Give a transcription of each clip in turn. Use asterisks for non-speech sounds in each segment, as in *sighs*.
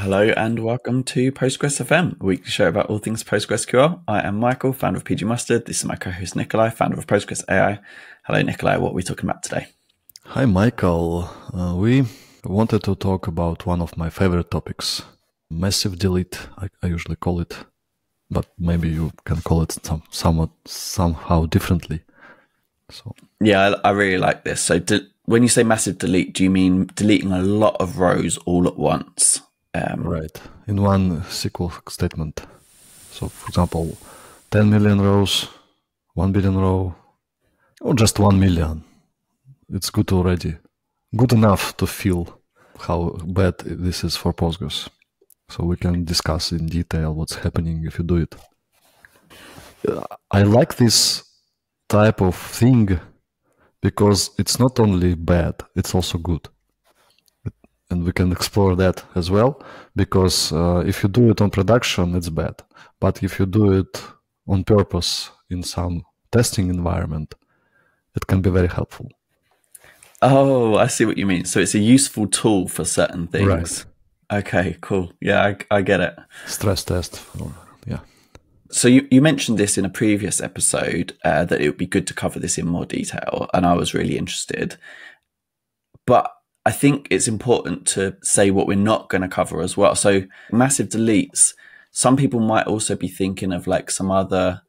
Hello and welcome to Postgres FM, a weekly show about all things PostgreSQL. I am Michael, founder of pgMustard. This is my co-host Nikolay, founder of Postgres AI. Hello, Nikolay. What are we talking about today? Hi, Michael. Uh, we wanted to talk about one of my favorite topics, massive delete. I, I usually call it, but maybe you can call it some, somewhat somehow differently. So yeah, I, I really like this. So when you say massive delete, do you mean deleting a lot of rows all at once? Um, right, in one SQL statement. So, for example, 10 million rows, 1 billion row, or just 1 million. It's good already. Good enough to feel how bad this is for Postgres. So we can discuss in detail what's happening if you do it. I like this type of thing because it's not only bad, it's also good and we can explore that as well because uh, if you do it on production it's bad. But if you do it on purpose in some testing environment it can be very helpful. Oh i see what you mean. So it's a useful tool for certain things. Right. okay cool. Yeah I, I get it. Stress test or, yeah. So you, you mentioned this in a previous episode uh, that it would be good to cover this in more detail and i was really interested. But I think it's important to say what we're not going to cover as well. So massive deletes. Some people might also be thinking of like some other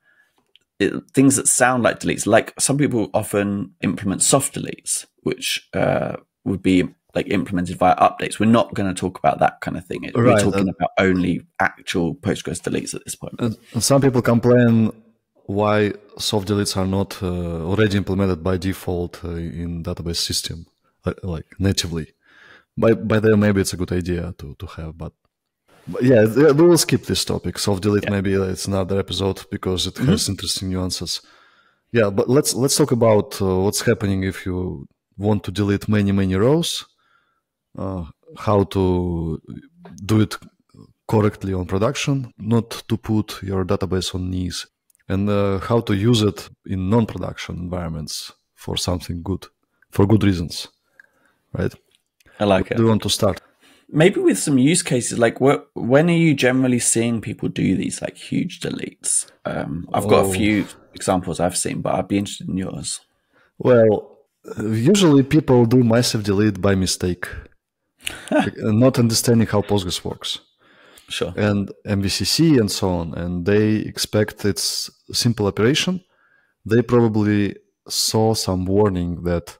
it, things that sound like deletes. Like some people often implement soft deletes, which uh, would be like implemented via updates. We're not going to talk about that kind of thing. Right. We're talking about only actual Postgres deletes at this point. And some people complain why soft deletes are not uh, already implemented by default uh, in database system like natively. By by there, maybe it's a good idea to to have, but, yeah, we will skip this topic. Soft delete, yeah. maybe it's another episode because it mm-hmm. has interesting nuances. Yeah, but let's let's talk about uh, what's happening if you want to delete many many rows. Uh, how to do it correctly on production, not to put your database on knees, and uh, how to use it in non-production environments for something good, for good reasons right? I like it. Do you want to start? Maybe with some use cases, like what, when are you generally seeing people do these like huge deletes? Um, I've got oh. a few examples I've seen, but I'd be interested in yours. Well, usually people do massive delete by mistake, *laughs* not understanding how Postgres works. Sure. And MVCC and so on, and they expect it's simple operation. They probably saw some warning that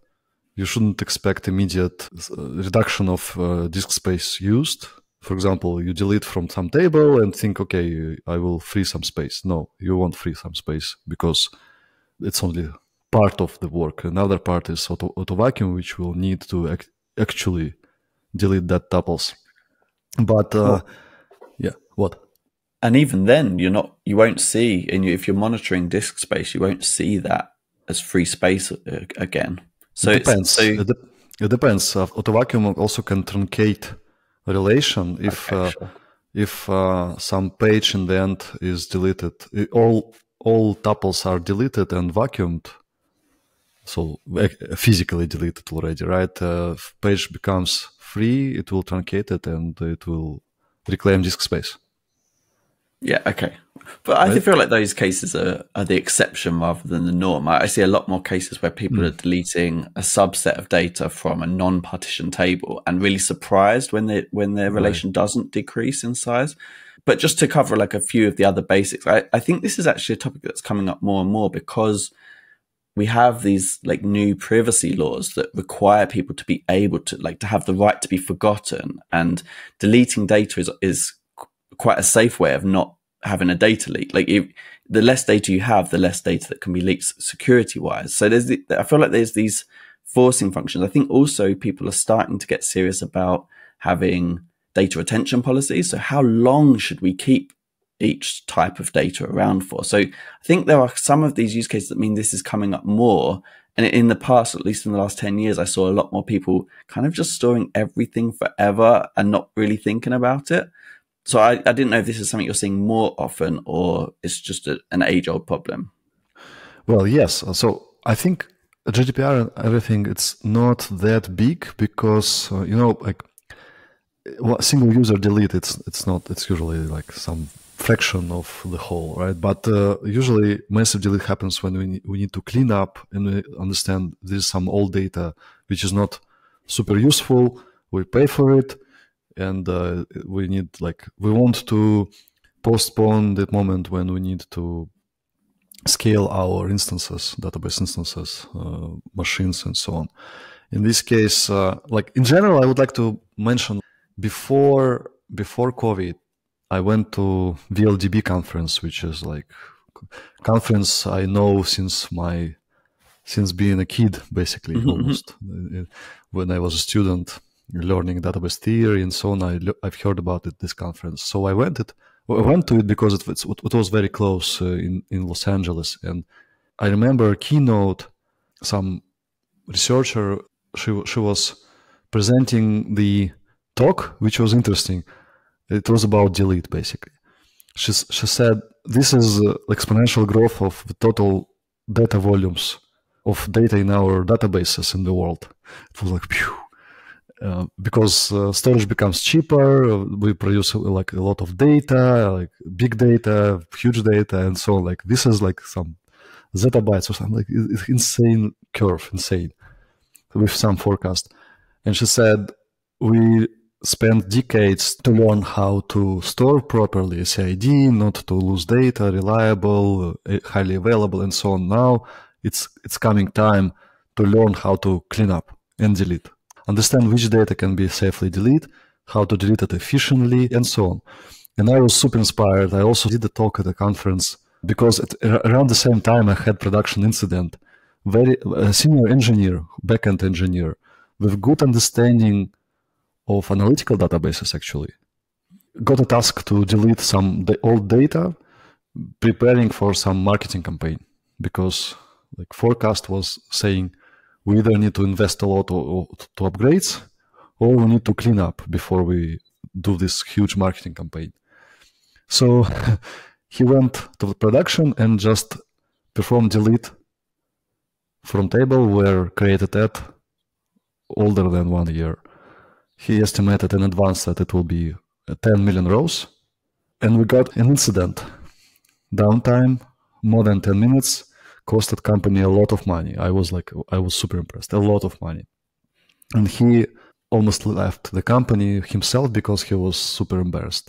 you shouldn't expect immediate uh, reduction of uh, disk space used. For example, you delete from some table and think, okay, I will free some space. No, you won't free some space because it's only part of the work. Another part is auto, auto vacuum, which will need to ac- actually delete that tuples. But uh, oh. yeah, what? And even then, you're not, you won't see, and if you're monitoring disk space, you won't see that as free space uh, again so it depends. So it, de- it depends. Uh, AutoVacuum also can truncate relation if okay, uh, sure. if uh, some page in the end is deleted. All all tuples are deleted and vacuumed, so physically deleted already, right? Uh, page becomes free, it will truncate it and it will reclaim disk space. Yeah, okay. But I feel like those cases are, are the exception rather than the norm. I, I see a lot more cases where people mm. are deleting a subset of data from a non-partition table and really surprised when they when their relation right. doesn't decrease in size. But just to cover like a few of the other basics, I, I think this is actually a topic that's coming up more and more because we have these like new privacy laws that require people to be able to like to have the right to be forgotten and deleting data is is quite a safe way of not having a data leak. Like if, the less data you have, the less data that can be leaked security wise. So there's the, I feel like there's these forcing functions. I think also people are starting to get serious about having data retention policies. So how long should we keep each type of data around for? So I think there are some of these use cases that mean this is coming up more. And in the past, at least in the last 10 years, I saw a lot more people kind of just storing everything forever and not really thinking about it. So I, I didn't know if this is something you're seeing more often or it's just a, an age old problem. Well, yes. So I think GDPR and everything, it's not that big because, uh, you know, like single user delete it's it's not it's usually like some fraction of the whole right but uh, usually massive delete happens when we, we need to clean up and we understand there's some old data which is not super useful we pay for it and uh, we need like we want to postpone that moment when we need to scale our instances database instances uh, machines and so on in this case uh, like in general i would like to mention before before COVID, I went to VLDB conference, which is like conference I know since my since being a kid, basically mm-hmm. almost. Uh, when I was a student learning database theory and so on, I, I've heard about it this conference. So I went it. I went to it because it, it was very close uh, in in Los Angeles, and I remember a keynote. Some researcher she she was presenting the talk, which was interesting. It was about delete, basically. She, she said, this is uh, exponential growth of the total data volumes of data in our databases in the world. It was like, phew. Uh, because uh, storage becomes cheaper, uh, we produce uh, like a lot of data, like big data, huge data, and so on. Like this is like some zettabytes or something. Like it's insane curve, insane, with some forecast. And she said we spent decades to learn how to store properly ACID, not to lose data, reliable, highly available, and so on. Now it's it's coming time to learn how to clean up and delete. Understand which data can be safely deleted, how to delete it efficiently, and so on. And I was super inspired. I also did a talk at a conference because at, around the same time I had production incident. Very a senior engineer, backend engineer, with good understanding of analytical databases actually got a task to delete some old data preparing for some marketing campaign because like forecast was saying we either need to invest a lot to upgrades or we need to clean up before we do this huge marketing campaign so *laughs* he went to the production and just performed delete from table where created at older than one year he estimated in advance that it will be 10 million rows. And we got an incident. Downtime, more than 10 minutes, costed company a lot of money. I was like, I was super impressed, a lot of money. And he almost left the company himself because he was super embarrassed.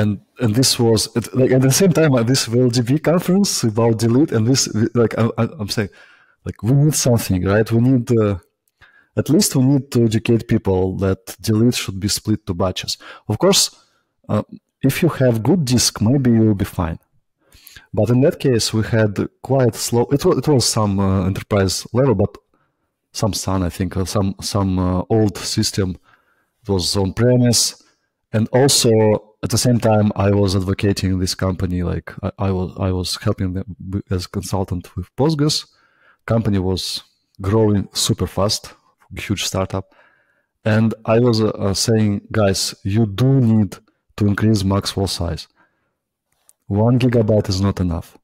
And and this was like at the same time uh, this VLDB conference about delete and this like I, am saying like we need something right we need uh, at least we need to educate people that delete should be split to batches. Of course, uh, if you have good disk, maybe you'll be fine. But in that case, we had quite slow. It was, it was some uh, enterprise level, but some Sun, I think, uh, some some uh, old system. It was on premise, and also at the same time, I was advocating this company. Like I, I was, I was helping them as consultant with Postgres. Company was growing super fast huge startup. And I was uh, saying, guys, you do need to increase max_wal_size. One gigabyte is not enough.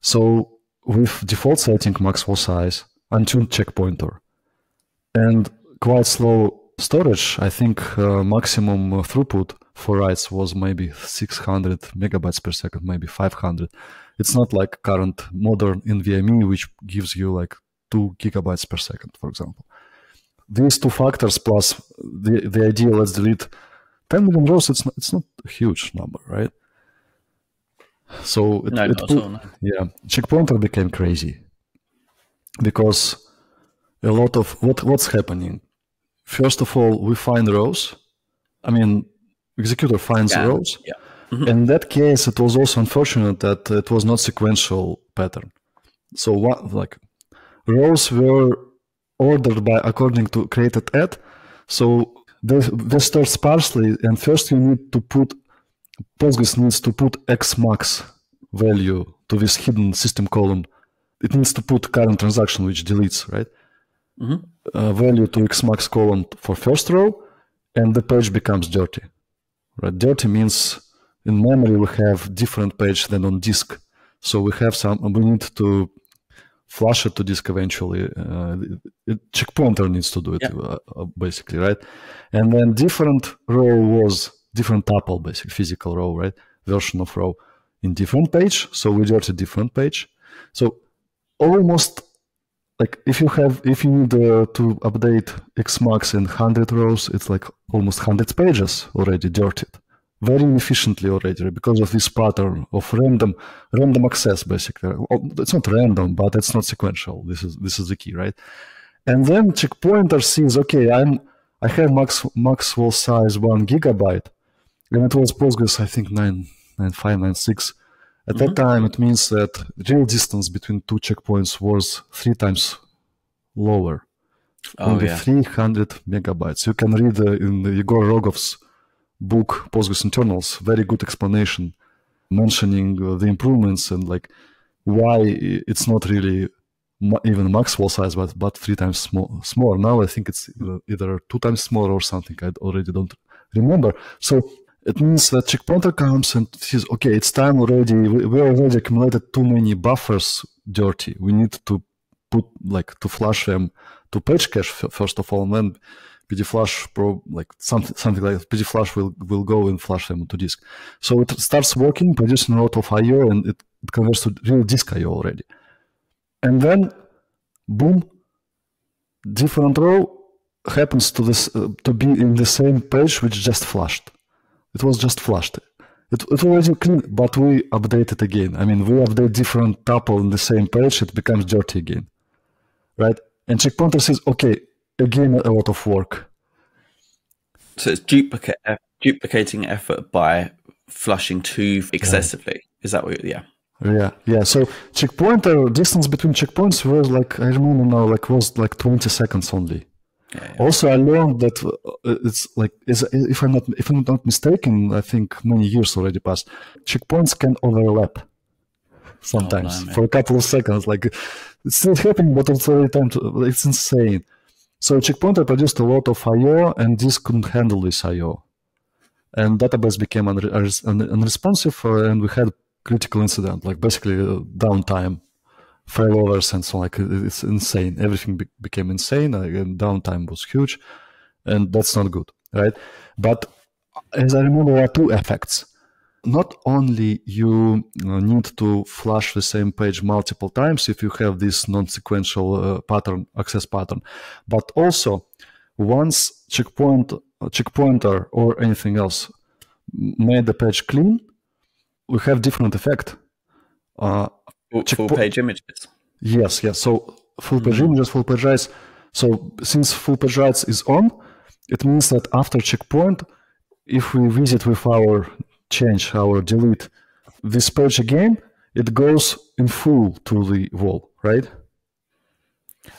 So with default setting max_wal_size, untuned checkpointer, and quite slow storage, I think uh, maximum throughput for writes was maybe 600 megabytes per second, maybe 500. It's not like current modern NVMe, which gives you like two gigabytes per second, for example these two factors plus the, the idea let's delete 10 million rows it's not, it's not a huge number right so it, no, it no. yeah checkpointer became crazy because a lot of what what's happening first of all we find rows i mean executor finds yeah. rows yeah. Mm-hmm. in that case it was also unfortunate that it was not sequential pattern so what like rows were ordered by according to created at. So they, they start sparsely, and first you need to put Postgres needs to put xmax value to this hidden system column. It needs to put current transaction, which deletes, right? Mm-hmm. Uh, value to xmax column for first row, and the page becomes dirty. Right? Dirty means in memory we have different page than on disk. So we have some. We need to flush it to disk eventually. Uh, it, checkpointer needs to do it, yeah. uh basically, right? And then different row was different tuple, basically physical row, right? Version of row in different page. So we a different page. So almost like if you have if you need uh, to update xmax in 100 rows it's like almost 100 pages already dirtied very inefficiently already because of this pattern of random random access basically it's not random but it's not sequential this is this is the key right and then checkpointer sees okay i'm i have max max_wal_size one gigabyte and it was postgres i think 99596 at mm-hmm. that time, it means that real distance between two checkpoints was three times lower. Oh, only yeah. 300 megabytes. You can read uh, in Egor Rogov's book, Postgres Internals, very good explanation mentioning uh, the improvements and like why it's not really even max_wal_size, but, but three times small, smaller. Now I think it's either two times smaller or something. I already don't remember. So it means that checkpointer comes and says, okay, it's time already. We, we already accumulated too many buffers dirty. We need to put like to flush them to page cache first of all, and then pdflush pro like something something like pdflush will will go and flush them to disk. So it starts working, producing a lot of IO, and it, it converts to real disk IO already. And then, boom, different row happens to this uh, to be in the same page which just flushed. It was just flushed. It, it already clean, but we update it again. I mean, we update different tuple in the same page, it becomes dirty again, right? And checkpointer says, okay, again, a lot of work. So it's duplicate, uh, duplicating effort by flushing too excessively. Yeah. Is that what? Yeah. Yeah, yeah. So checkpointer distance between checkpoints was like I remember now, like was like twenty seconds only. Yeah, Also, I learned that uh, it's like if I'm not if I'm not mistaken, I think many years already passed. Checkpoints can overlap sometimes oh, no, for a couple of seconds. Like it's still happening, but it's already time to. It's insane. So checkpointer produced a lot of I/O, and this couldn't handle this I/O, and database became unre- unresponsive, uh, and we had critical incident, like basically uh, downtime failovers and so. Like it's insane. Everything be- became insane, and downtime was huge, and that's not good, right? But as I remember, there are two effects. Not only you uh, need to flush the same page multiple times if you have this non-sequential uh, pattern, access pattern, but also once checkpoint, checkpointer or anything else made the page clean, we have different effect. Uh, Full, full page images. Yes, yes. So full page mm-hmm. images, full page writes. So since full page writes is on, it means that after checkpoint, if we visit with our change, our delete this page again, it goes in full to the WAL, right?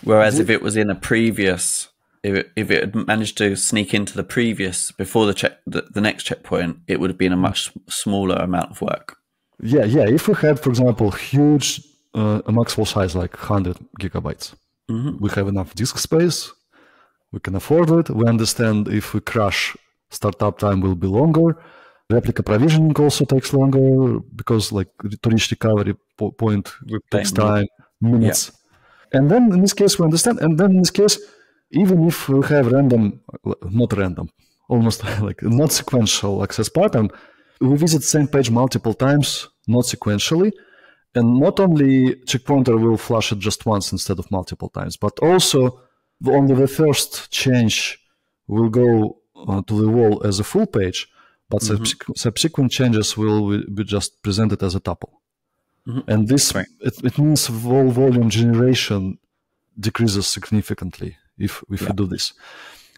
Whereas if it was in a previous, if it, if it had managed to sneak into the previous before the check, the, the next checkpoint, it would have been a much smaller amount of work. Yeah, yeah. If we had, for example, huge uh, a max_wal_size like 100 gigabytes, mm-hmm. we have enough disk space. We can afford it. We understand if we crash, startup time will be longer. Replica provisioning also takes longer because, like, to reach recovery po- point takes time, minutes. Yeah. And then in this case, we understand. And then in this case, even if we have random, not random, almost *laughs* like not sequential access pattern, we visit the same page multiple times, not sequentially. And not only checkpointer will flush it just once instead of multiple times, but also only the first change will go uh, to the WAL as a full page, but mm-hmm. subsequent changes will be just presented as a tuple. Mm-hmm. And this right. it, it, means WAL volume generation decreases significantly if if yeah. you do this.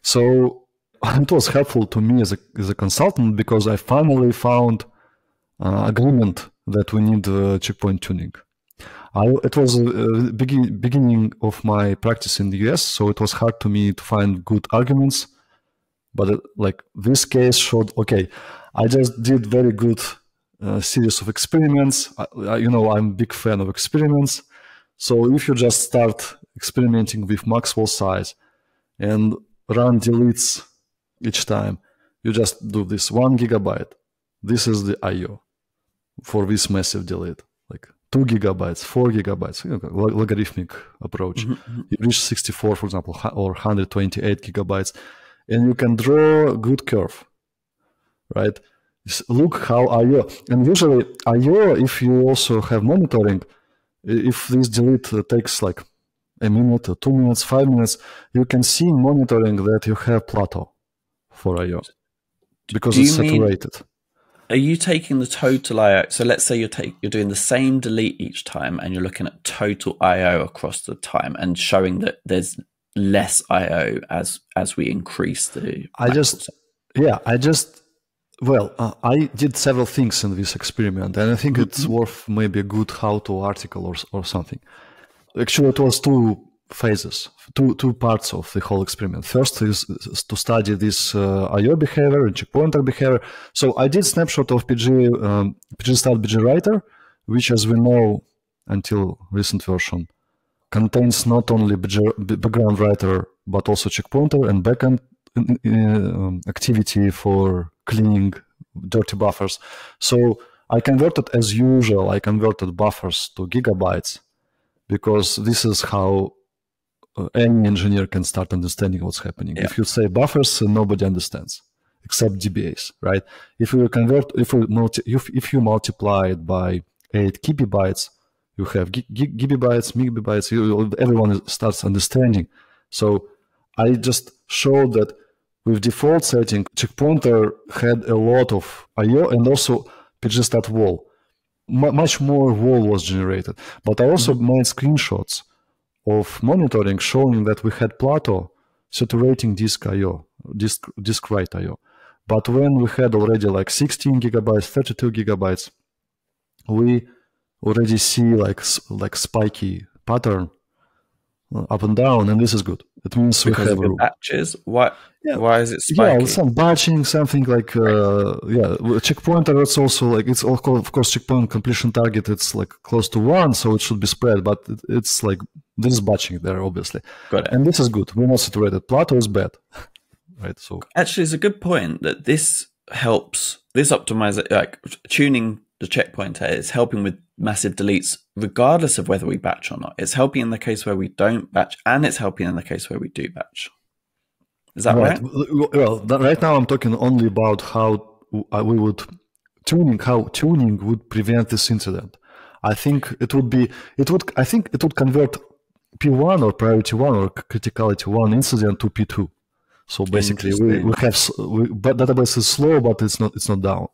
So *laughs* it was helpful to me as a, as a consultant because I finally found uh, agreement that we need uh, checkpoint tuning. I, it was a, begin, beginning of my practice in the US, so it was hard to me to find good arguments. But uh, like this case showed, okay, I just did very good uh, series of experiments. I, you know, I'm a big fan of experiments. So if you just start experimenting with max_wal_size and run deletes each time. You just do this one gigabyte. This is the IO for this massive delete, like two gigabytes, four gigabytes, you know, logarithmic approach. Mm-hmm. You reach 64, for example, or 128 gigabytes, and you can draw a good curve, right? Look how IO, and usually IO, if you also have monitoring, if this delete takes like a minute two minutes, five minutes, you can see monitoring that you have plateau for IO because it's saturated. Mean, are you taking the total IO? So let's say you're take, you're doing the same delete each time, and you're looking at total IO across the time and showing that there's less IO as as we increase the. I just yeah, I just well, uh, I did several things in this experiment, and I think mm-hmm. it's worth maybe a good how-to article or or something. Actually, it was two phases, two two parts of the whole experiment. First is, to study this uh, IO behavior and checkpointer behavior. So I did snapshot of PG um, pg_stat_bgwriter, which, as we know, until recent version, contains not only background writer but also checkpointer and backend uh, activity for cleaning dirty buffers. So I converted as usual. I converted buffers to gigabytes because this is how any engineer can start understanding what's happening. Yeah. If you say buffers, uh, nobody understands except DBAs, right? If you convert, if you multi, if, if you multiply it by eight gigabytes, you have gigabytes, megabytes. You, everyone starts understanding. So I just showed that with default setting, checkpointer had a lot of I/O and also pg_stat_wal. M- much more WAL was generated. But I also mm-hmm. made screenshots of monitoring showing that we had plateau saturating disk I/O, disk disk write I/O. But when we had already like 16 gigabytes, 32 gigabytes, we already see like like spiky pattern uh, up and down, and this is good. It means because we have batches. Why? Yeah. Why is it spiky? Yeah, some batching, something like uh, yeah. Checkpointer. It's also like it's all of course checkpoint completion target. It's like close to one, so it should be spread. But it's like this is batching there, obviously. Got it. And this is good. We're not saturated. Plateau is bad, *laughs* right? So actually, it's a good point that this helps. This optimizer, like tuning the checkpointer, is helping with massive deletes, regardless of whether we batch or not. It's helping in the case where we don't batch, and it's helping in the case where we do batch. Is that right? right? Well, right now I'm talking only about how we would tuning, how tuning would prevent this incident. I think it would be, it would, I think it would convert P1 or priority one or criticality one incident to P2. So basically, we, we have, we, but database is slow, but it's not, it's not down.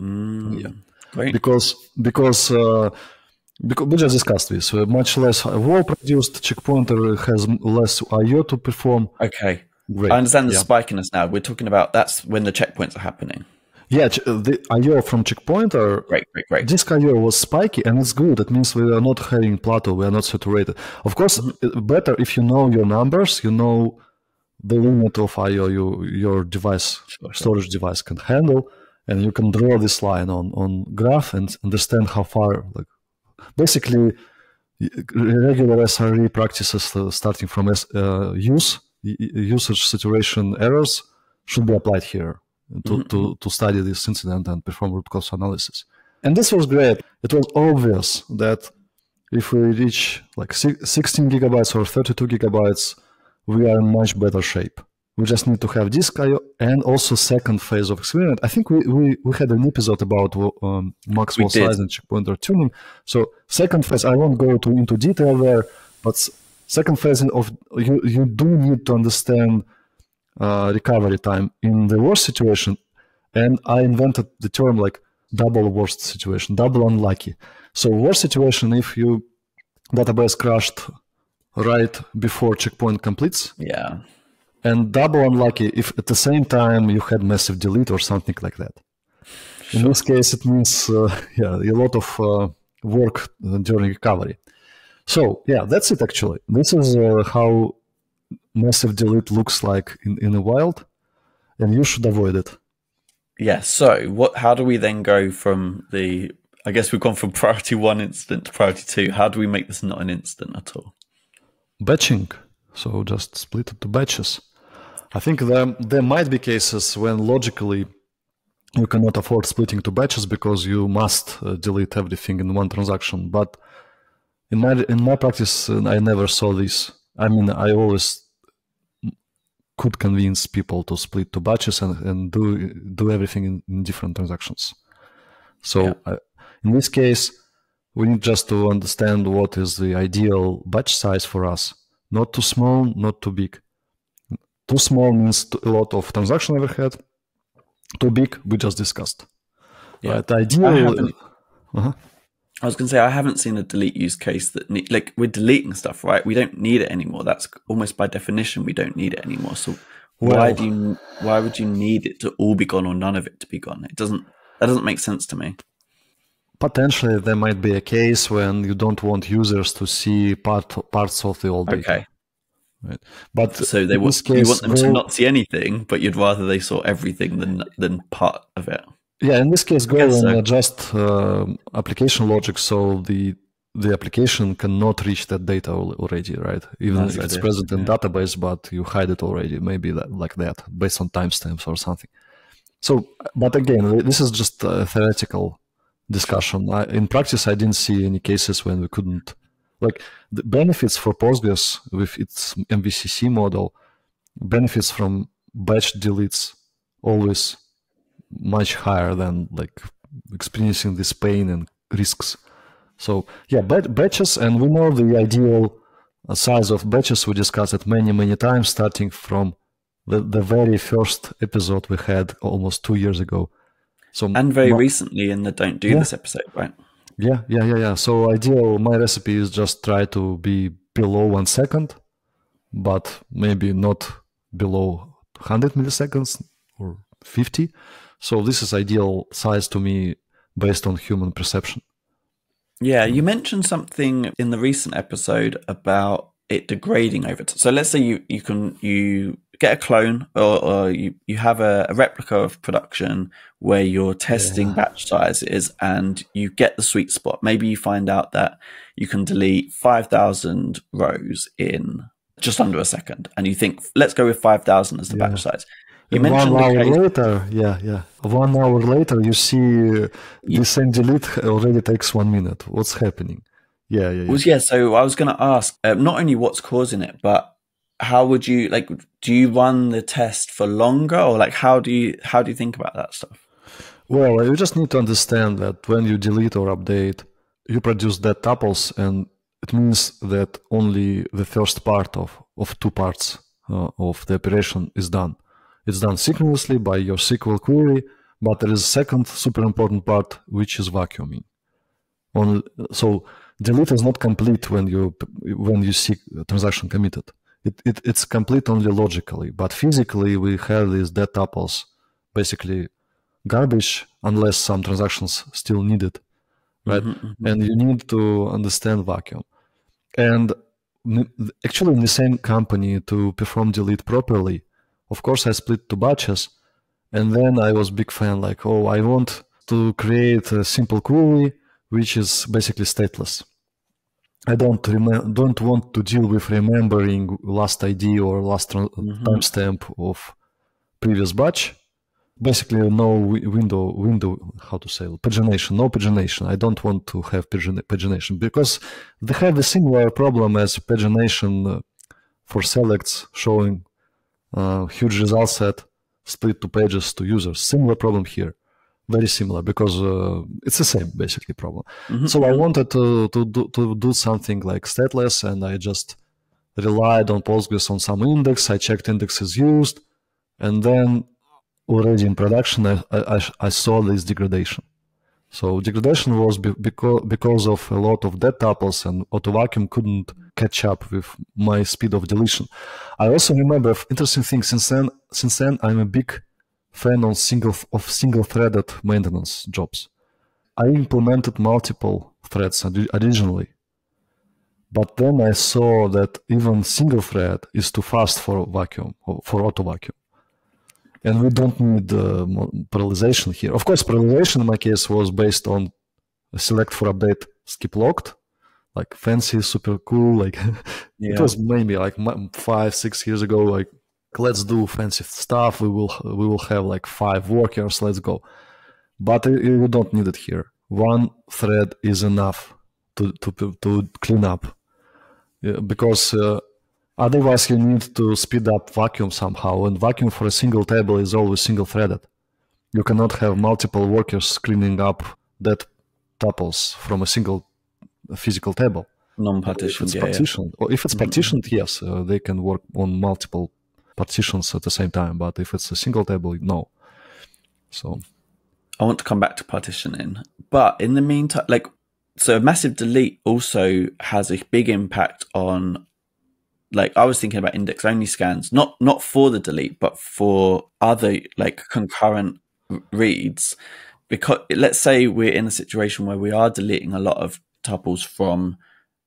Mm. Yeah. Great. Because because uh, because we just discussed this. Uh, much less WAL produced checkpointer has less I/O to perform. Okay, Great. I understand the yeah. spikiness now. We're talking about that's when the checkpoints are happening. Yeah, the I/O from checkpointer. Great, great, great. Disk I/O was spiky, and it's good. It means we are not having plateau. We are not saturated. Of course, mm-hmm. better if you know your numbers. You know the limit of I/O you, your device storage device can handle and you can draw this line on on graph and understand how far like basically regular SRE practices uh, starting from uh, use usage saturation errors should be applied here to, mm-hmm. to, to study this incident and perform root cause analysis. And this was great. It was obvious that if we reach like 16 gigabytes or 32 gigabytes, we are in much better shape. We just need to have disk I/O and also second phase of experiment. I think we, we, we had an episode about um, max_wal_size and checkpointer tuning. So second phase, I won't go to, into detail there, but second phase of you, you do need to understand uh, recovery time in the worst situation. And I invented the term like double worst situation, double unlucky. So worst situation if you database crashed right before checkpoint completes. Yeah and double unlucky if at the same time you had massive delete or something like that. Sure. In this case, it means uh, *laughs* yeah a lot of uh, work during recovery. So yeah, that's it actually. This is uh, how massive delete looks like in, in the wild, and you should avoid it. Yeah. So what? How do we then go from the? I guess we've gone from *laughs* priority one incident to priority two. How do we make this not an incident at all? Batching. So just split it to batches. I think there, there might be cases when logically you cannot afford splitting to batches because you must uh, delete everything in one transaction. But in my in my practice, uh, I never saw this. I mean, I always could convince people to split to batches and, and do do everything in, in different transactions. So yeah. in this case, we need just to understand what is the ideal batch size for us. Not too small, not too big. Too small means a lot of transaction overhead. Too big, we just discussed. Yeah. Right, ideal. Uh-huh. I was going to say I haven't seen a delete use case that ne- like we're deleting stuff, right? We don't need it anymore. That's almost by definition we don't need it anymore. So well, why do you why would you need it to all be gone or none of it to be gone? It doesn't that doesn't make sense to me. Potentially, there might be a case when you don't want users to see part parts of the old data. Okay. Right. But so they want case, you want them to not see anything, but you'd rather they saw everything than than part of it. Yeah, in this case, go and so. adjust uh, application logic so the the application cannot reach that data already, right? Even That's if it's present in yeah. database, but you hide it already, maybe that, like that, based on timestamps or something. So, but again, this is just a theoretical discussion. I, in practice, I didn't see any cases when we couldn't, like the benefits for Postgres with its MVCC model, benefits from batch deletes always much higher than like experiencing this pain and risks. So yeah, batches, and we know the ideal size of batches. We discussed it many, many times, starting from the, the very first episode we had almost two years ago. So and very my, recently in the "Don't Do yeah, This" episode, right? Yeah, yeah, yeah, yeah. So ideal, my recipe is just try to be below one second, but maybe not below 100 milliseconds or 50 so this is ideal size to me based on human perception. Yeah, you mentioned something in the recent episode about it degrading over time. So let's say you, you can you get a clone or, or you, you have a, a, replica of production where you're testing yeah. batch sizes and you get the sweet spot. Maybe you find out that you can delete 5,000 rows in just under a second and you think, let's go with 5,000 as the yeah. batch size. You mentioned one hour later, yeah, yeah. One hour later, you see uh, the same delete already takes one minute. What's happening? Yeah, yeah, yeah. Well, yeah. So I was going to ask uh, not only what's causing it, but how would you like? Do you run the test for longer, or like how do you how do you think about that stuff? Well, you just need to understand that when you delete or update, you produce dead tuples, and it means that only the first part of of two parts uh, of the operation is done it's done synchronously by your SQL query, but there is a second super important part, which is vacuuming. On, so delete is not complete when you when you see transaction committed. It, it, it's complete only logically, but physically we have these dead tuples, basically garbage unless some transactions still needed, right? Mm-hmm, mm-hmm. And you need to understand vacuum. And actually, in the same company to perform delete properly, of course, I split to batches, and then I was big fan like, oh, I want to create a simple query which is basically stateless. I don't rem- don't want to deal with remembering last ID or last mm-hmm. timestamp of previous batch. Basically, no window window how to say pagination, no pagination. I don't want to have pagination because they have a similar problem as pagination uh, for selects showing uh, huge result set split to pages to users. Similar problem here, very similar because uh, it's the same basically problem. Mm-hmm. So I wanted to to do, to do something like stateless, and I just relied on Postgres on some index. I checked indexes used, and then already in production, I I, I saw this degradation. So degradation was be- because because of a lot of dead tuples and AutoVacuum couldn't catch up with my speed of deletion. I also remember interesting thing since then. Since then, I'm a big fan on single of single-threaded maintenance jobs. I implemented multiple threads originally, but then I saw that even single thread is too fast for vacuum for auto vacuum, and we don't need uh, parallelization here. Of course, parallelization in my case was based on select for update skip locked, like fancy, super cool. Like *laughs* yeah. it was maybe like five, six years ago. Like let's do fancy stuff. We will we will have like five workers. Let's go. But you don't need it here. One thread is enough to to to clean up, yeah, because uh, otherwise you need to speed up vacuum somehow. And vacuum for a single table is always single threaded. You cannot have multiple workers cleaning up that tuples from a single physical table. Non-partitioned, if it's partitioned, yeah. or if it's mm-hmm. partitioned, yes, uh, they can work on multiple partitions at the same time. But if it's a single table, no. So, I want to come back to partitioning, but in the meantime, like, so a massive delete also has a big impact on. Like I was thinking about index only scans, not not for the delete, but for other like concurrent reads because let's say we're in a situation where we are deleting a lot of tuples from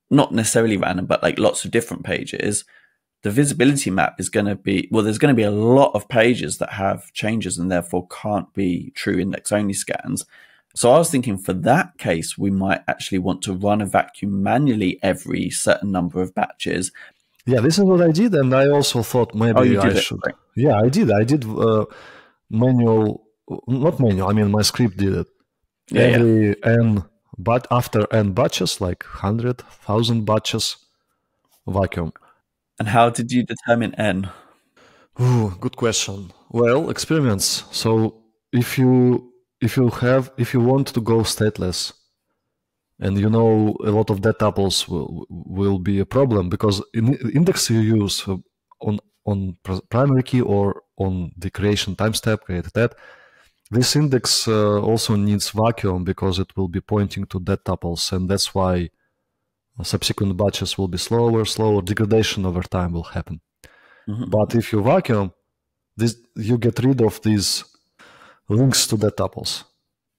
not necessarily random, but like lots of different pages, the visibility map is going to be well, there's going to be a lot of pages that have changes and therefore can't be true index only scans. So I was thinking for that case, we might actually want to run a vacuum manually every certain number of batches. Yeah, this is what I did, and I also thought maybe oh, I should. Right. Yeah, I did. I did uh, manual not manual. I mean, my script did it. Yeah, Every yeah. n, but after n batches, like hundred thousand batches, vacuum. And how did you determine n? Ooh, good question. Well, experiments. So if you if you have if you want to go stateless, and you know a lot of dead tuples will will be a problem because in index you use on on primary key or on the creation time step created that this index uh, also needs vacuum because it will be pointing to dead tuples, and that's why subsequent batches will be slower, slower. Degradation over time will happen. Mm-hmm. But if you vacuum, this you get rid of these links to the tuples,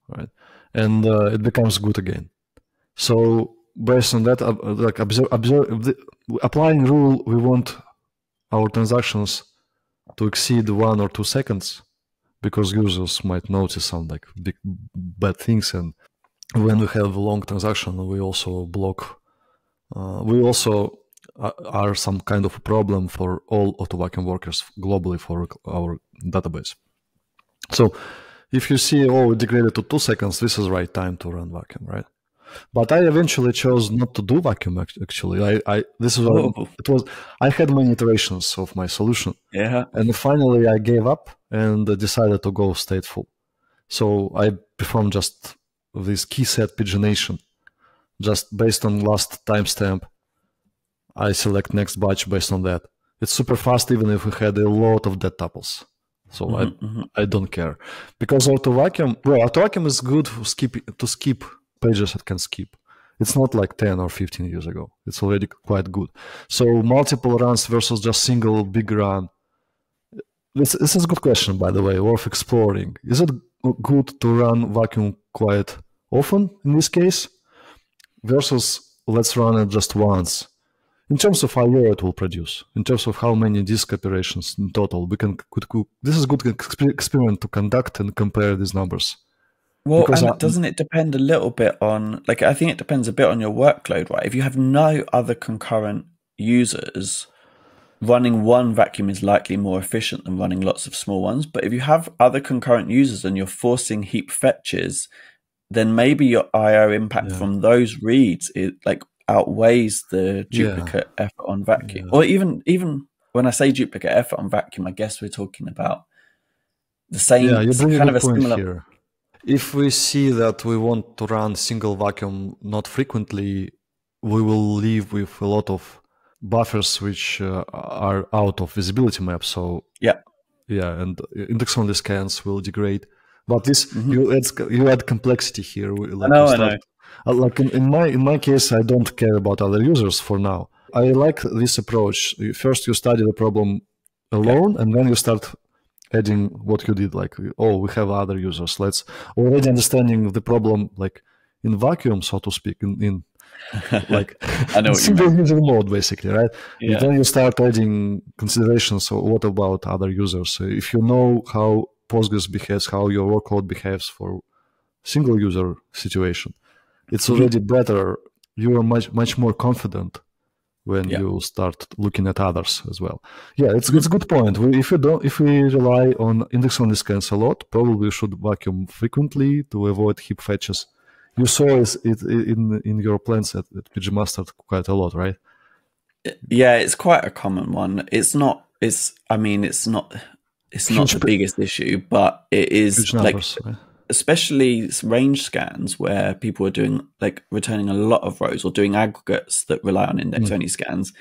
right? And uh, it becomes good again. So based on that, uh, like observe, observe the, applying rule, we want our transactions to exceed one or two seconds because users might notice some like big bad things and when we have a long transaction we also block uh, we also uh, are some kind of a problem for all AutoVacuum workers globally for our database so if you see oh it degraded to two seconds this is right time to run vacuum right but I eventually chose not to do vacuum. Actually, I, I this is oh. it was. I had many iterations of my solution. Yeah, and finally I gave up and decided to go stateful. So I performed just this key set pagination, just based on last timestamp. I select next batch based on that. It's super fast, even if we had a lot of dead tuples. So mm-hmm, I mm-hmm. I don't care because auto vacuum. Well, auto vacuum is good for skip to skip pages that can skip. It's not like 10 or 15 years ago. It's already quite good. So multiple runs versus just single big run. This, this is a good question, by the way, worth exploring. Is it good to run vacuum quite often in this case versus let's run it just once? In terms of IO it will produce, in terms of how many disk operations in total, we can could, could, this is a good experiment to conduct and compare these numbers. Well, because and I, doesn't it depend a little bit on like I think it depends a bit on your workload, right? If you have no other concurrent users, running one vacuum is likely more efficient than running lots of small ones. But if you have other concurrent users and you're forcing heap fetches, then maybe your IO impact yeah. from those reads it like outweighs the duplicate yeah. effort on vacuum. Yeah. Or even even when I say duplicate effort on vacuum, I guess we're talking about the same kind of a similar here if we see that we want to run single vacuum not frequently, we will leave with a lot of buffers which uh, are out of visibility map. So yeah, yeah, and index only scans will degrade. But this mm-hmm. you add you add complexity here. Like I know, start, I. Uh, like in, in my in my case, I don't care about other users for now. I like this approach. First, you study the problem alone, and then you start adding what you did like oh we have other users let's already understanding the problem like in vacuum so to speak in, in *laughs* like I know single user mode basically right yeah. then you start adding considerations so what about other users if you know how postgres behaves how your workload behaves for single user situation it's already better you are much much more confident when yeah. you start looking at others as well. Yeah, it's, it's a good point. We, if we don't, if we rely on index-only scans a lot, probably we should vacuum frequently to avoid heap fetches. You saw it in in your plans at, at pgMustard quite a lot, right? Yeah, it's quite a common one. It's not. It's. I mean, it's not. It's not the biggest issue, but it is numbers, like. Right? especially range scans where people are doing like returning a lot of rows or doing aggregates that rely on index mm. only mm. scans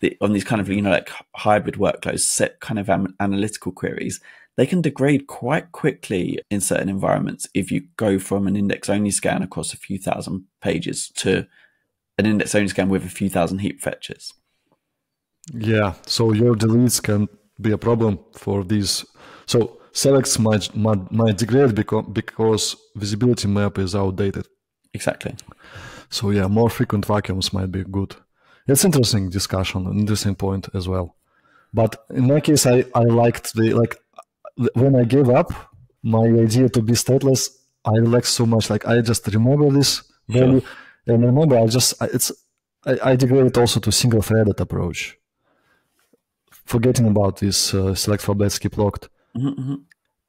the, on these kind of you know like hybrid workloads set kind of am- analytical queries they can degrade quite quickly in certain environments if you go from an index only scan across a few thousand pages to an index only scan with a few thousand heap fetches yeah so your deletes can be a problem for these so selects might, might, might degrade because, because visibility map is outdated. Exactly. So yeah, more frequent vacuums might be good. It's interesting discussion, interesting point as well. But in my case, I, I liked the like when I gave up my idea to be stateless. I relaxed so much. Like I just remember this value, sure. and remember I just it's I, I degraded also to single threaded approach, forgetting about this uh, select for update skip locked. Mm-hmm.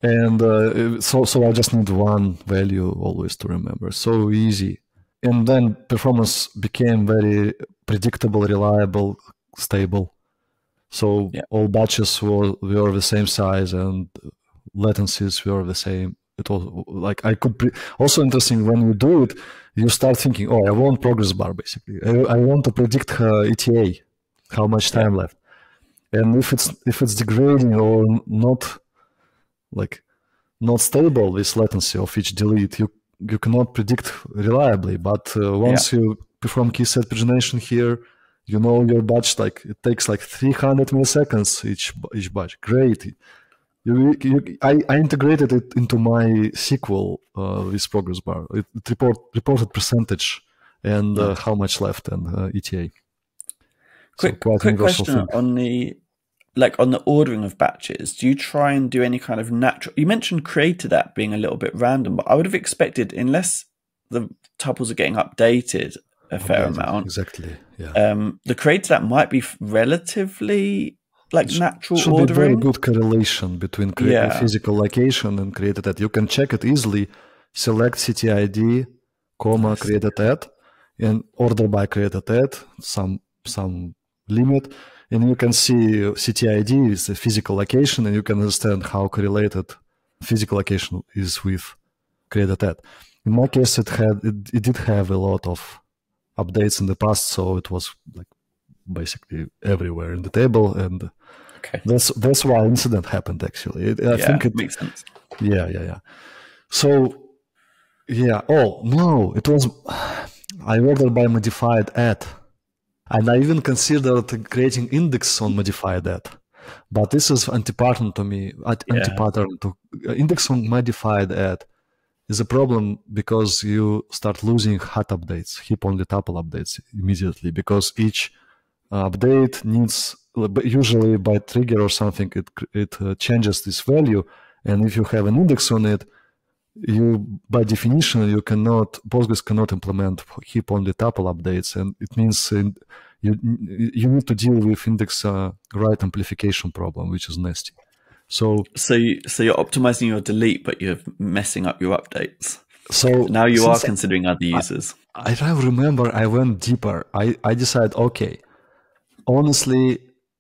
And uh, so, so I just need one value always to remember. So easy. And then performance became very predictable, reliable, stable. So yeah. all batches were, were the same size and latencies were the same. It was like I could. Pre- also interesting when you do it, you start thinking, "Oh, I want progress bar basically. I, I want to predict uh, ETA, how much time yeah. left, and if it's if it's degrading or not like not stable this latency of each delete you you cannot predict reliably but uh, once yeah. you perform key set pagination here you know your batch like it takes like 300 milliseconds each each batch great you, you, I, I integrated it into my SQL uh, this progress bar. It, it report, reported percentage and uh, how much left and uh, ETA. Quick, so quick question thing. on the like on the ordering of batches, do you try and do any kind of natural? You mentioned created at being a little bit random, but I would have expected, unless the tuples are getting updated a fair amount, exactly, yeah. Um, the created at might be relatively like it natural should ordering. be very good correlation between yeah. physical location and created at. You can check it easily. Select CTID, comma created at, and order by created at some some limit and you can see CTID is the physical location, and you can understand how correlated physical location is with created at. In my case, it had it, it did have a lot of updates in the past, so it was like basically everywhere in the table, and okay. that's that's why incident happened. Actually, it, I yeah, think it makes sense. Yeah, yeah, yeah. So, yeah. Oh no, it was. *sighs* I ordered by modified at and I even considered creating index on modified at. But this is anti-pattern to me. Anti-pattern yeah. to uh, index on modified at is a problem because you start losing hot updates, heap only tuple updates immediately because each uh, update needs usually by trigger or something it it uh, changes this value, and if you have an index on it, you by definition you cannot postgres cannot implement heap only tuple updates and it means in, you you need to deal with index uh, write amplification problem which is nasty. So so you, so you're optimizing your delete but you're messing up your updates. so now you are considering other users. I, I remember i went deeper. I i decided okay honestly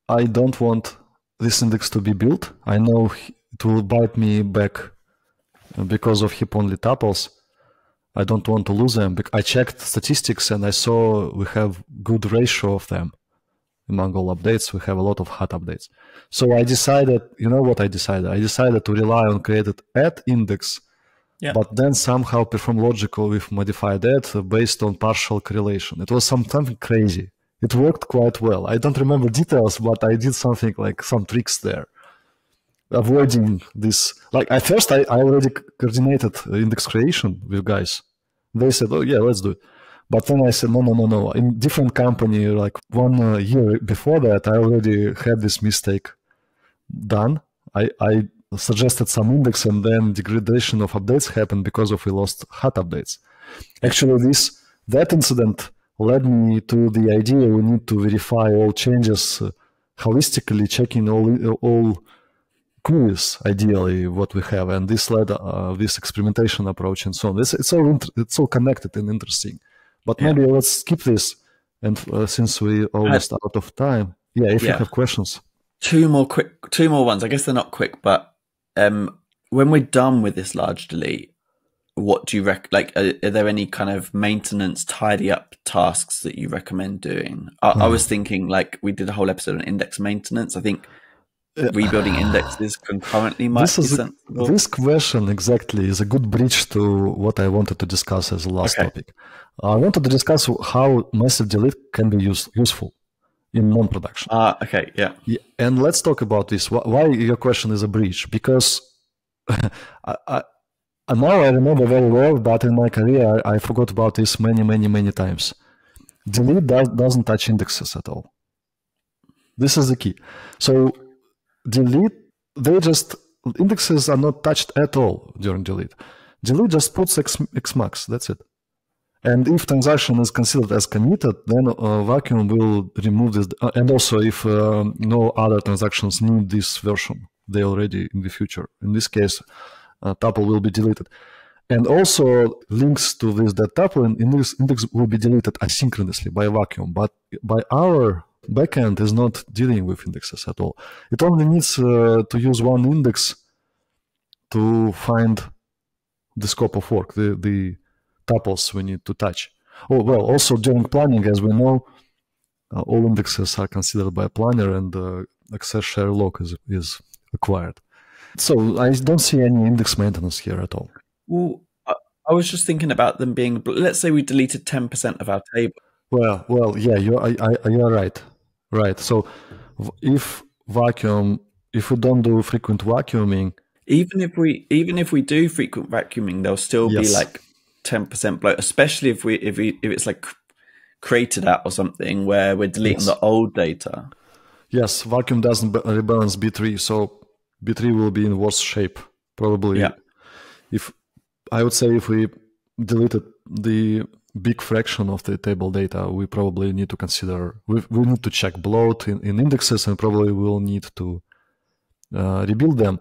i don't want this index to be built. I know it will bite me back because of heap only tuples. I don't want to lose them. I checked statistics and I saw we have good ratio of them among all updates. We have a lot of hot updates. So I decided, you know what I decided? I decided to rely on created at index, yeah. but then somehow perform logical with modified at based on partial correlation. It was some, something crazy. It worked quite well. I don't remember details, but I did something like some tricks there avoiding this. Like at first, I, I already coordinated index creation with guys. They said, "Oh yeah, let's do it." But then I said, "No, no, no, no." In different company, like one uh, year before that, I already had this mistake done. I I suggested some index, and then degradation of updates happened because of we lost hot updates. Actually, this that incident led me to the idea we need to verify all changes uh, holistically, checking all all queries ideally what we have, and this led uh, this experimentation approach and so on. It's, it's all inter- it's all connected and interesting. But yeah. maybe let's skip this, and uh, since we almost I, out of time, yeah, if yeah. you have questions, two more quick, two more ones. I guess they're not quick, but um, when we're done with this large delete, what do you rec like are, are, there any kind of maintenance tidy up tasks that you recommend doing I, I, was hmm. thinking like we did a whole episode on index maintenance i think rebuilding indexes concurrently might this is a, this question exactly is a good bridge to what i wanted to discuss as a last okay. topic i wanted to discuss how massive delete can be use, useful in non-production ah uh, okay yeah. yeah and let's talk about this why your question is a bridge because *laughs* I, and now I remember very well, but in my career I, I forgot about this many, many, many times. Delete does, doesn't touch indexes at all. This is the key. So delete, they just indexes are not touched at all during delete. Delete just puts X, Xmax. That's it. And if transaction is considered as committed, then uh, vacuum will remove this. Uh, and also, if uh, no other transactions need this version, they already in the future. In this case, uh, tuple will be deleted. And also links to this that tuple in index, index will be deleted asynchronously by vacuum, but by our backend is not dealing with indexes at all. It only needs uh, to use one index to find the scope of work, the, the tuples we need to touch. Oh, well, also during planning, as we know, uh, all indexes are considered by a planner and uh, access share lock is, is acquired. So I don't see any index maintenance here at all. Well, I was just thinking about them being. Let's say we deleted ten percent of our table. Well, well, yeah, you're I, I, you're right, right. So if vacuum, if we don't do frequent vacuuming, even if we even if we do frequent vacuuming, there'll still yes. be like ten percent bloat, especially if we if we if it's like created at or something where we're deleting yes. the old data. Yes, vacuum doesn't rebalance B-tree, so B-tree will be in worse shape. Probably. Yeah. If I would say if we deleted the big fraction of the table data, we probably need to consider, we, we need to check bloat in, in indexes and probably will need to uh, rebuild them.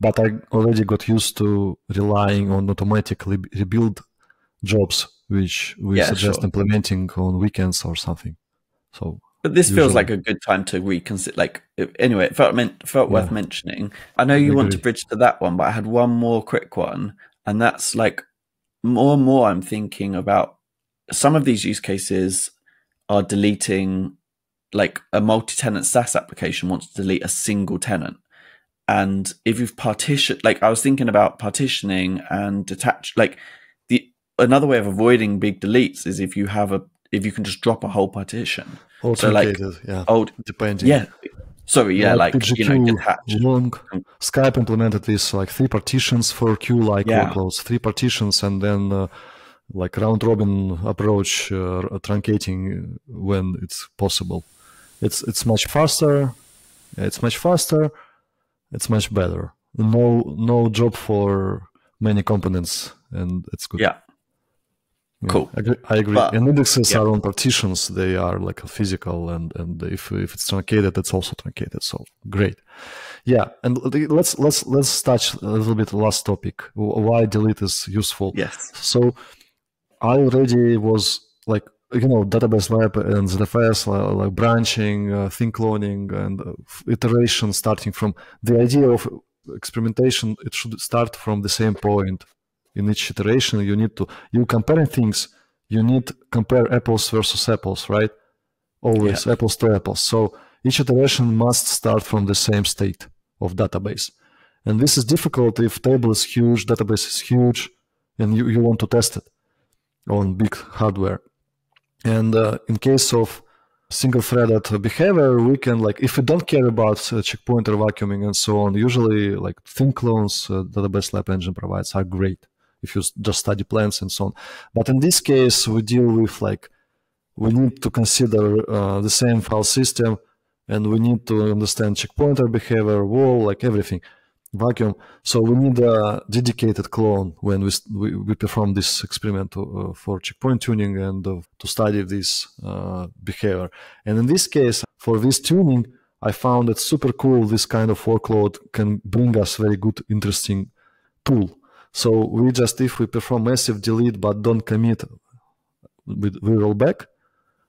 But I already got used to relying on automatic rebuild jobs, which we yeah, suggest sure. implementing on weekends or something. So but this Usually. feels like a good time to reconsider. Like, anyway, it felt meant felt yeah. worth mentioning. I know you I want to bridge to that one, but I had one more quick one, and that's like more and more. I'm thinking about some of these use cases are deleting, like a multi-tenant SaaS application wants to delete a single tenant, and if you've partitioned, like I was thinking about partitioning and detach, like the another way of avoiding big deletes is if you have a if you can just drop a whole partition so like yeah. Old, depending. Yeah. Sorry, yeah, like, like you know, detach. long. Skype implemented this like three partitions for queue-like yeah. workloads, three partitions, and then uh, like round robin approach, uh, truncating when it's possible. It's it's much faster. It's much faster. It's much better. No no job for many components, and it's good. Yeah. Cool. I agree. I agree. But, and indexes yeah. are on partitions. They are like a physical, and and if if it's truncated, it's also truncated. So great. Yeah, and let's let's let's touch a little bit last topic. Why delete is useful. Yes. So I already was like you know database lab and ZFS like, like branching, uh, thin cloning, and uh, iteration starting from the idea of experimentation. It should start from the same point in each iteration you need to you comparing things you need compare apples versus apples right always yeah. apples to apples so each iteration must start from the same state of database and this is difficult if table is huge database is huge and you, you want to test it on big hardware and uh, in case of single threaded behavior we can like if we don't care about uh, checkpointer vacuuming and so on usually like thin clones uh, DBLab engine provides are great if you just study plants and so on. But in this case, we deal with like, we need to consider uh, the same file system and we need to understand checkpointer behavior, WAL, like everything. Vacuum. So we need a dedicated clone when we we, we perform this experiment uh, for checkpoint tuning and uh, to study this uh, behavior. And in this case, for this tuning, I found it super cool. This kind of workload can bring us very good, interesting tool. So we just if we perform massive delete but don't commit, we, we roll back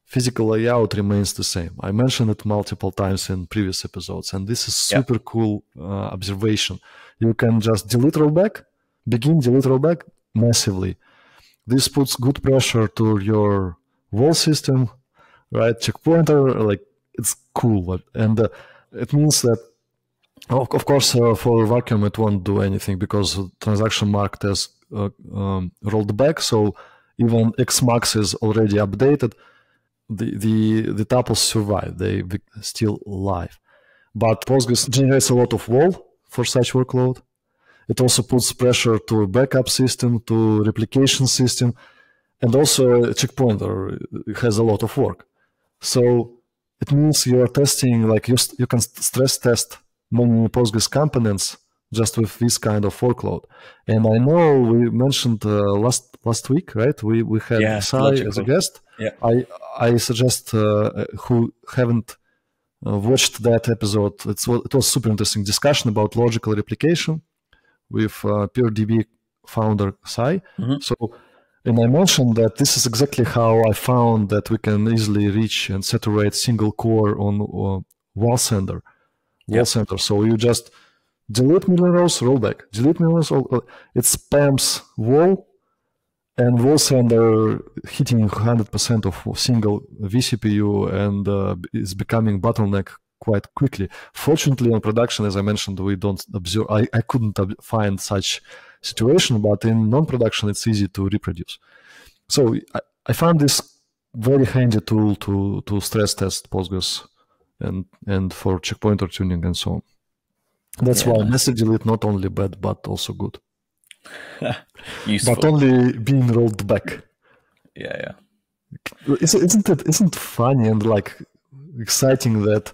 physical layout remains the same. I mentioned it multiple times in previous episodes, and this is super yep. cool uh, observation. You can just delete rollback, begin delete rollback massively. This puts good pressure to your WAL system, right? Checkpointer, like it's cool, and uh, it means that. Of course, uh, for vacuum, it won't do anything because transaction marked as uh, um, rolled back. So even Xmax is already updated the the the tuples survive; they still alive. But Postgres generates a lot of WAL for such workload. It also puts pressure to backup system, to replication system, and also a checkpointer uh, has a lot of work. So it means you are testing like you, you can stress test many Postgres components just with this kind of workload. And I know we mentioned uh, last last week, right? We we had yeah, Sai as a guest. Yeah. I I suggest uh, who haven't uh, watched that episode. It's it was super interesting discussion about logical replication with uh, PeerDB founder Sai. Mm-hmm. So. And I mentioned that this is exactly how I found that we can easily reach and saturate single core on uh, WAL sender. Yep. center. So you just delete rows, rollback, delete million rows, roll, it spams WAL and WAL sender hitting 100% of single vCPU and uh, is becoming bottleneck quite quickly. Fortunately, on production, as I mentioned, we don't observe, I, I couldn't find such situation, but in non-production, it's easy to reproduce. So I, I found this very handy tool to, to stress test Postgres and, and for checkpointer tuning and so on. That's yeah. why message delete not only bad but also good. *laughs* But only being rolled back. Yeah, yeah. Isn't it isn't funny and like exciting that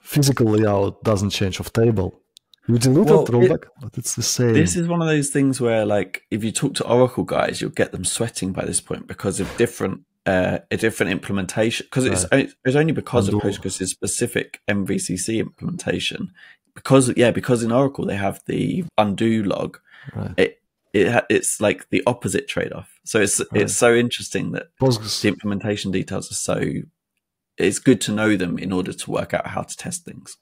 physical layout doesn't change of table? You delete well, it, rollback, it, but it's the same. This is one of those things where, like, if you talk to Oracle guys, you'll get them sweating by this point because of different uh, a different implementation. Because right. it's it's only because of Postgres' specific MVCC implementation because yeah, because in Oracle they have the undo log. Right. It it it's like the opposite trade off. So it's right. it's so interesting that the implementation details are so. It's good to know them in order to work out how to test things.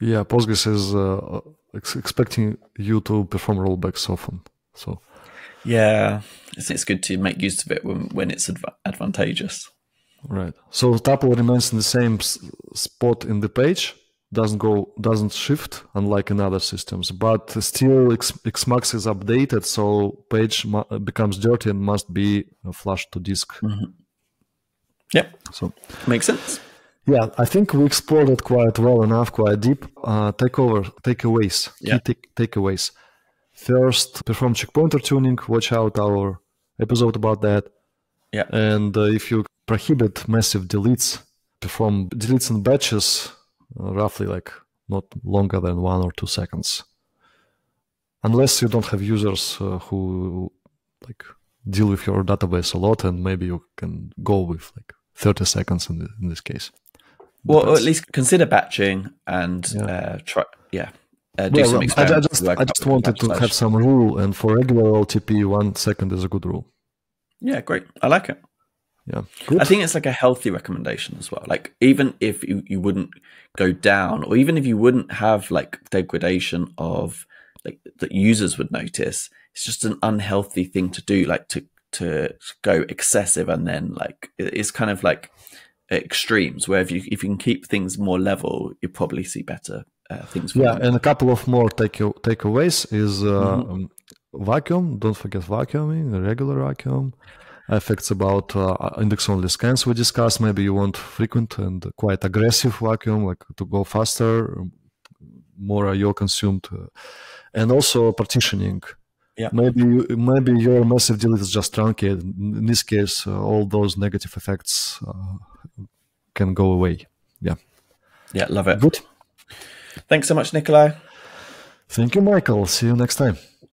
Yeah, Postgres is uh, ex- expecting you to perform rollbacks often. So yeah, it's, it's good to make use of it when when it's adv- advantageous. Right. So tuple remains in the same s- spot in the page, doesn't go doesn't shift unlike in other systems. But still X, xmax is updated so page becomes dirty and must be flushed to disk. Mm-hmm. yep. So makes sense. yeah i think we explored it quite well enough quite deep. Uh, takeover takeaways yeah. key take, takeaways. First perform checkpointer tuning watch out our episode about that. Yeah. And uh, if you prohibit massive deletes perform deletes in batches roughly like not longer than one or two seconds. Unless you don't have users uh, who like deal with your database a lot, and maybe you can go with like 30 seconds in, the, in this case. Well, at least consider batching and yeah. Uh, try, yeah, uh, do well, some I, I just, I just wanted to have some rule, and for regular OLTP, one second is a good rule. Yeah, great. I like it. Yeah. Good. I think it's like a healthy recommendation as well. Like even if you, you wouldn't go down, or even if you wouldn't have like degradation of like that users would notice, it's just an unhealthy thing to do, like to to go excessive and then like it's kind of like extremes where if you if you can keep things more level, you probably see better uh, things. Yeah, them. and a couple of more take takeaways is uh, mm-hmm. um, vacuum. Don't forget vacuuming, regular vacuum effects about uh, index only scans we discussed. Maybe you want frequent and quite aggressive vacuum, like to go faster, more IO consumed, uh, and also partitioning. Yeah. Maybe maybe your massive delete is just truncated. In this case, uh, all those negative effects uh, can go away. Yeah. Yeah, love it. Good. Thanks so much, Nikolay. Thank you, Michael. See you next time.